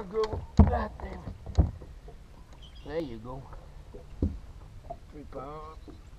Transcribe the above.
a good one. God damn it. There you go. Three pounds.